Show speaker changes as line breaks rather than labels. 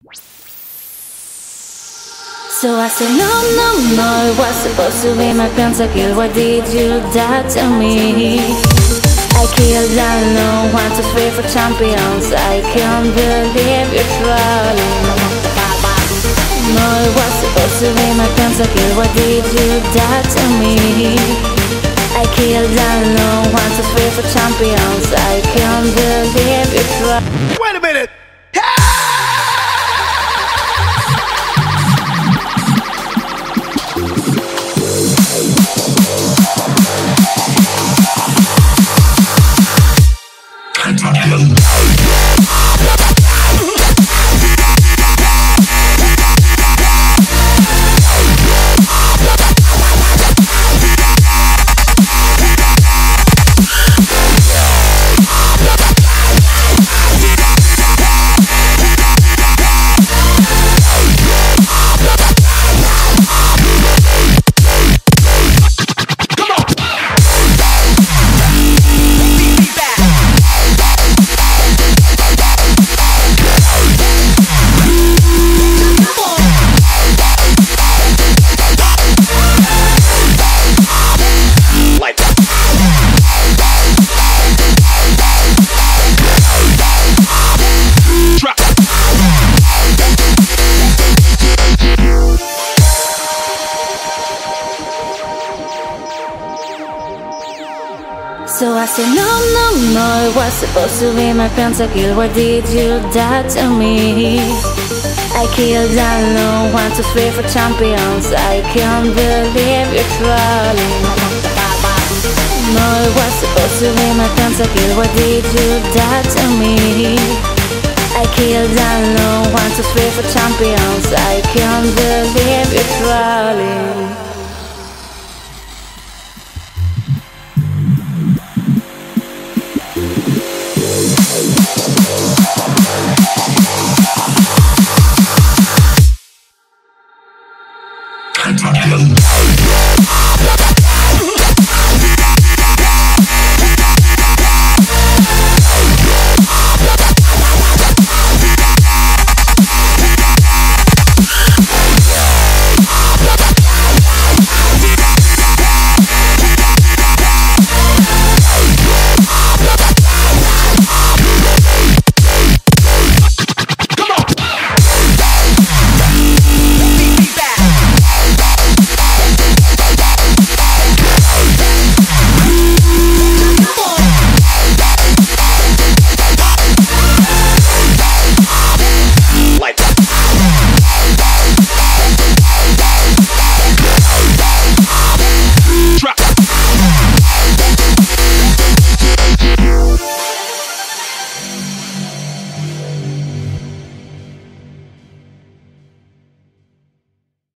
So I said, no, no, no, it was supposed to be my pentakill. Why did you die to me? I killed alone, one, two, three four champions. I can't believe you're trolling. No, it was supposed to be my pentakill. Why did you die to me? I killed alone, one, two, three four champions. I can't believe you're trolling.
Wait a minute! Diamond.
So I said, no, no, no, it was supposed to be my pentakill. Why did you die to me? I killed alone, one, two, three four champions. I can't believe you're trolling. No, it was supposed to be my pentakill. Why did you die to me? I killed alone, one, two, three four champions. I can't believe you're trolling.
again.